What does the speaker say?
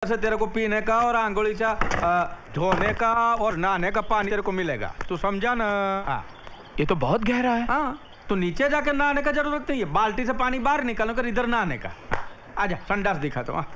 से तेरे को पीने का और आंगोली से धोने का और नहाने का पानी तेरे को मिलेगा। तू समझा ना? हाँ। ये तो बहुत गहरा है। हाँ। तो नीचे जाकर नहाने का ज़रूरत नहीं है बाल्टी से पानी बाहर निकालो कर इधर नहाने का। आजा संडास दिखा तो हाँ।